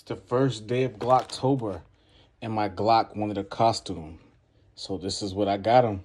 It's the first day of Glocktober, and my Glock wanted a costume. So this is what I got him.